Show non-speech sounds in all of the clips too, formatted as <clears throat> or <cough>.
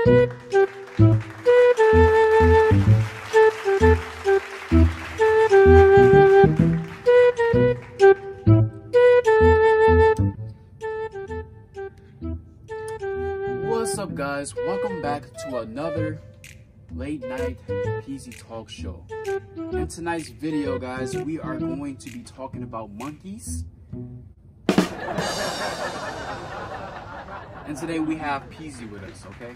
What's up, guys? Welcome back to another late night PZ Talk show. In tonight's video, guys, we are going to be talking about monkeys. And today we have PZ with us, okay?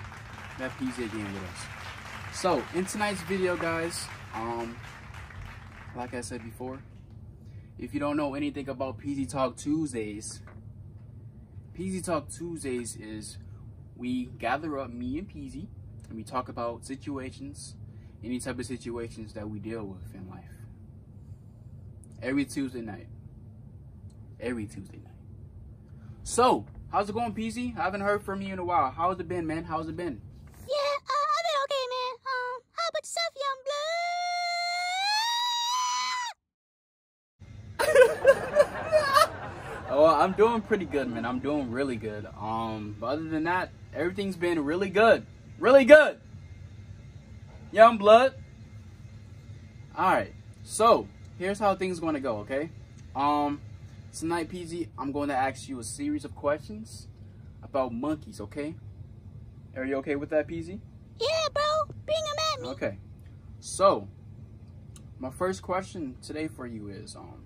PZ again with us. So, in tonight's video, guys, um, like I said before, if you don't know anything about PZ Talk Tuesdays, PZ Talk Tuesdays is we gather up me and PZ and we talk about situations, any type of situations that we deal with in life. Every Tuesday night. Every Tuesday night. So, how's it going, PZ? I haven't heard from you in a while. How's it been, man? How's it been? I'm doing pretty good, man. I'm doing really good. Um, but other than that, everything's been really good. Really good. Young blood. Alright, so here's how things gonna go, okay? Um, tonight, PZ, I'm going to ask you a series of questions about monkeys, okay? Are you okay with that, PZ? Yeah, bro. Bring him at me. Okay. So, my first question today for you is, um,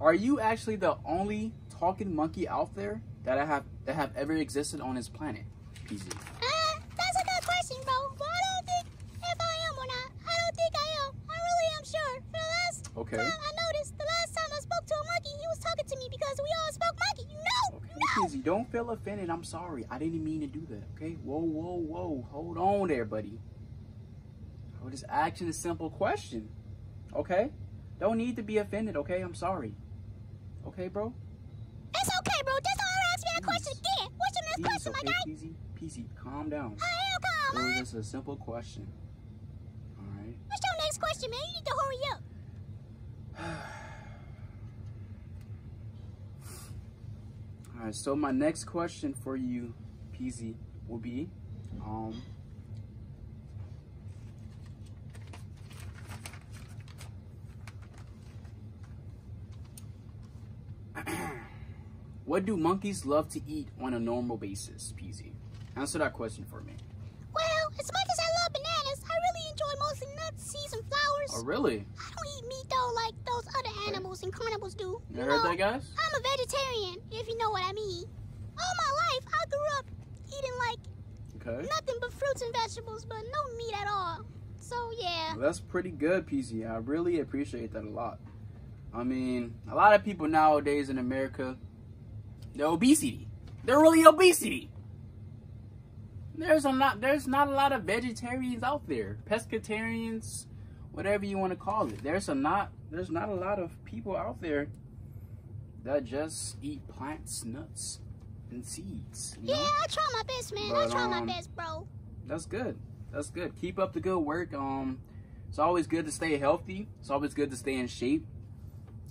are you actually the only talking monkey out there that I have that have ever existed on this planet, PZ? Uh, that's a good question, bro. But I don't think if I am or not. I don't think I am. I really am sure. For the last Okay. time I noticed, the last time I spoke to a monkey, he was talking to me because we all spoke monkey. You know? Okay, No. PZ, don't feel offended. I'm sorry. I didn't mean to do that. Okay. Whoa, whoa, whoa. Hold on there, buddy. I was just asking a simple question. Okay. Don't need to be offended. Okay. I'm sorry. Okay, bro. It's okay, bro. Just don't ask me that question again. What's your next Please, question, okay, my guy? PZ. PZ, calm down. I am calm, It was just a simple question. All right. What's your next question, man? You need to hurry up. <sighs> All right. So my next question for you, PZ, will be, um, what do monkeys love to eat on a normal basis, PZ? Answer that question for me. Well, as much as I love bananas, I really enjoy mostly nuts, seeds, and flowers. Oh, really? I don't eat meat though, like those other animals and carnivores do. You heard that, guys? I'm a vegetarian, if you know what I mean. All my life, I grew up eating like Okay. nothing but fruits and vegetables, but no meat at all. So yeah, Well, that's pretty good, PZ. I really appreciate that a lot. I mean, a lot of people nowadays in America, they're obesity. They're really obesity. There's a lot. There's not a lot of vegetarians out there, pescatarians, whatever you want to call it. There's a not. There's not a lot of people out there that just eat plants, nuts, and seeds. You yeah. I try my best, man. I But, try my um, best, bro. That's good. That's good. Keep up the good work. Um, it's always good to stay healthy. It's always good to stay in shape.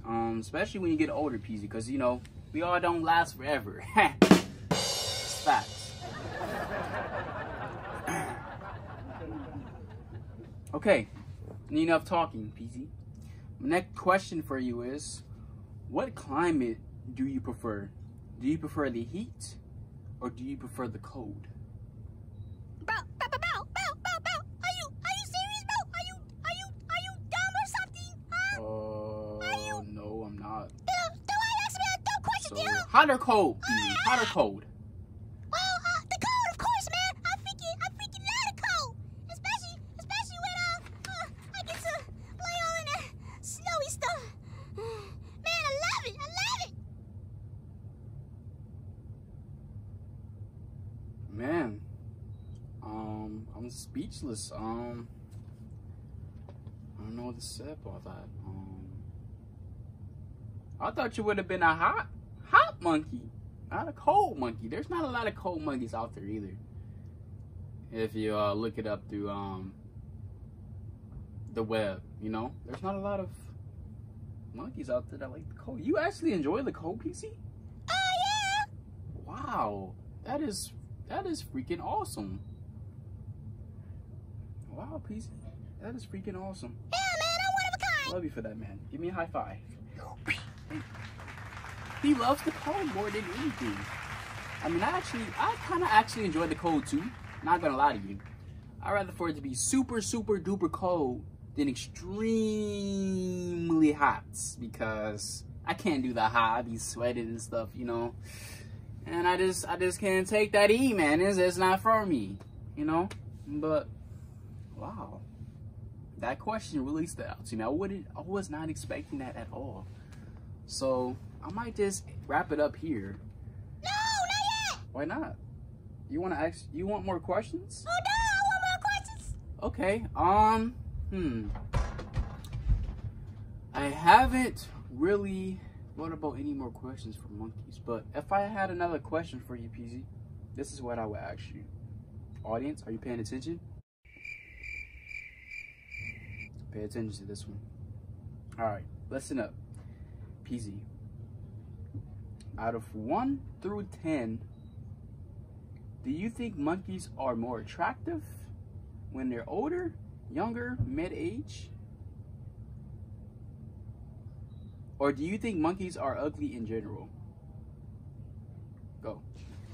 Um, especially when you get older, PZ, because you know we all don't last forever. <laughs> Facts. <clears throat> okay, enough talking, PZ. Next question for you is, what climate do you prefer? Do you prefer the heat, or do you prefer the cold? Hot or cold? PZ? Hot or cold? Well, uh, the cold, of course, man. I freaking, I freaking love the cold. Especially, especially when, uh, uh, I get to lay all in that snowy stuff. Man, I love it. I love it. Man, um, I'm speechless. Um, I don't know what to say about that. Um, I thought you would have been a hot, hot monkey, not a cold monkey. There's not a lot of cold monkeys out there either. If you uh, look it up through um the web, you know, there's not a lot of monkeys out there that like the cold. You actually enjoy the cold, PC? Oh, yeah. Wow, that is that is freaking awesome. Wow, Peasy. That is freaking awesome. Yeah, man, I'm one of a kind. Love you for that, man. Give me a high five. He loves the cold more than anything. I mean, I actually, I kind of actually enjoy the cold too. Not gonna lie to you. I'd rather for it to be super, super duper cold than extremely hot because I can't do the hot. I be sweating and stuff, you know. And I just, I just can't take that heat, man. It's, it's not for me, you know. But wow, that question really stood out to me. I wouldn't, I was not expecting that at all. So I might just wrap it up here. No, not yet. Why not? You want to ask? You want more questions? Oh, no, I want more questions. Okay. Um. Hmm. I haven't really thought about any more questions for monkeys, but if I had another question for you, PZ, this is what I would ask you. Audience, are you paying attention? Pay attention to this one. All right, listen up. PZ. Out of 1 through 10, do you think monkeys are more attractive when they're older, younger, mid-age? Or do you think monkeys are ugly in general? Go.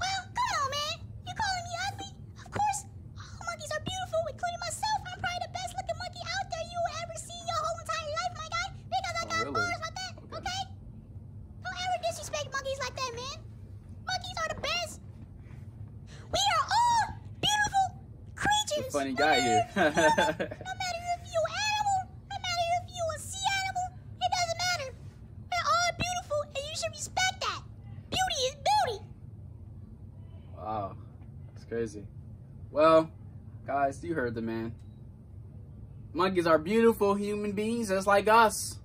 Well, come on, man. You calling me ugly? Of course, all monkeys are beautiful, including myself. I'm probably the best looking monkey out there you will ever see in your whole entire life, my guy. Because I Oh, got really? bars like that, Okay. okay? Don't ever disrespect monkeys like that, man. Monkeys are the best. We are all beautiful creatures. Funny guy here. <laughs> No matter if you animal, no matter if you a sea animal, it doesn't matter. We're all beautiful, and you should respect that. Beauty is beauty. Wow, that's crazy. Well, guys, you heard the man. Monkeys are beautiful human beings just like us.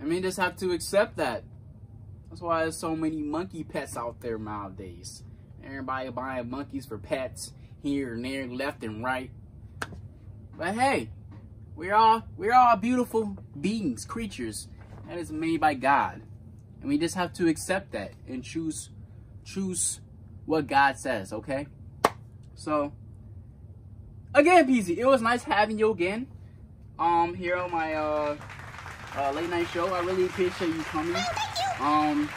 And we just have to accept that. That's why there's so many monkey pets out there nowadays. Everybody buying monkeys for pets here and there, left and right. But hey, we're all we're all beautiful beings, creatures that is made by God. And we just have to accept that and choose choose what God says, okay? So, again, PZ, it was nice having you again. Um, here on my uh, uh late night show. I really appreciate you coming. Thank you. Um,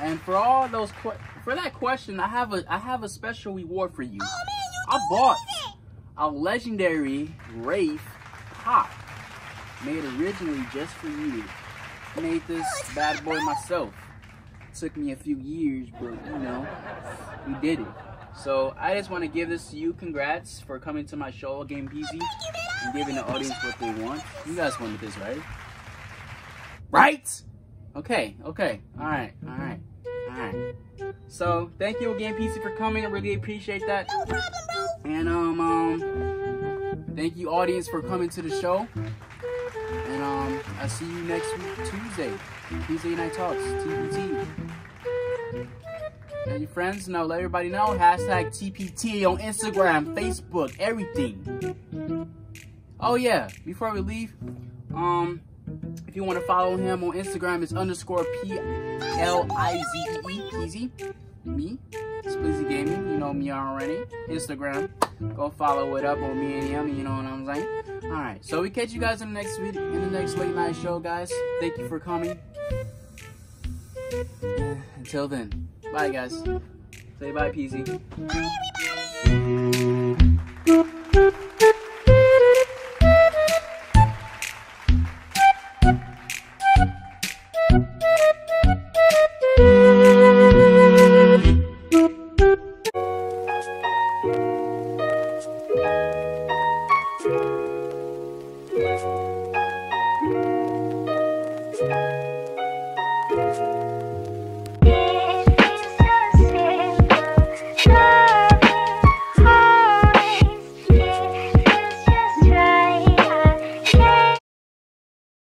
and for all those que- for that question, I have a I have a special reward for you. Oh man, you I bought amazing. a legendary Wraith pop made originally just for you. Made this oh, bad boy myself. Took me a few years, but you know, we did it. So I just want to give this to you. Congrats for coming to my show again, PZ, oh, Thank you, man. I and giving the audience what they want. You guys wanted this, right? Right? Okay, okay. All right, all right, So thank you again, PC, for coming. I really appreciate that. No problem, bro. And um, um, thank you, audience, for coming to the show. And um, I'll see you next week, Tuesday. Tuesday Night Talks, TPT. And your friends know, let everybody know. Hashtag TPT on Instagram, Facebook, everything. Oh yeah, before we leave, um, if you want to follow him on Instagram, it's underscore P L I Z E Peasy. Me, Splizee Gaming, you know me already. Instagram, go follow it up on me and him, you know what I'm saying? Alright, so we catch you guys in the next video, in the next late night show, guys. Thank you for coming. Until then, bye guys. Say bye, Peasy. Bye, everybody.